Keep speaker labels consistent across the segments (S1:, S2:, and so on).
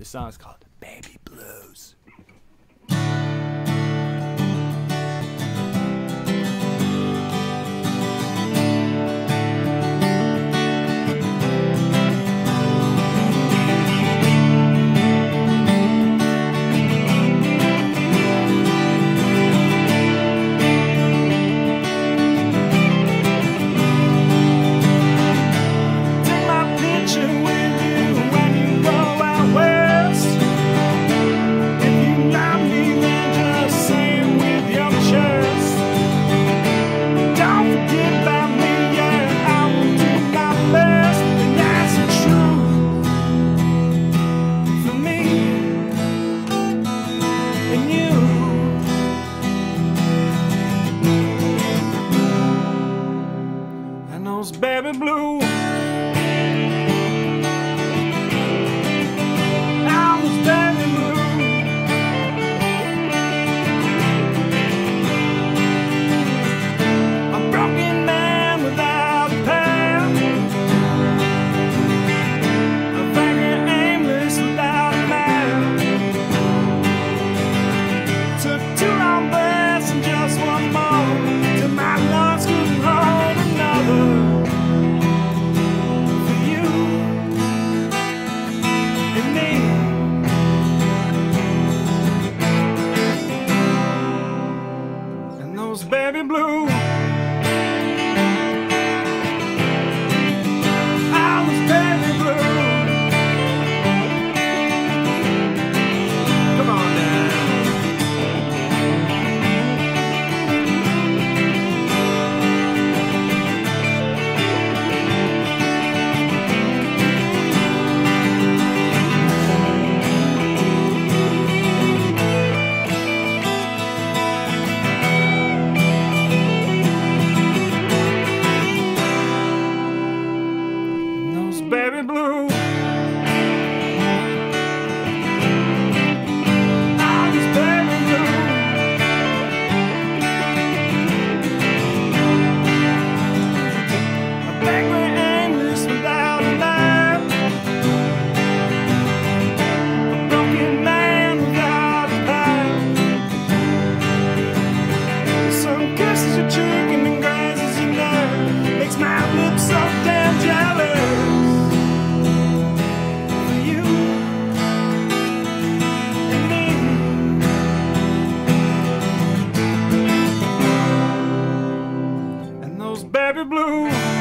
S1: The song's called Baby Blues. baby blue. blue. baby blue.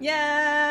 S2: Yeah.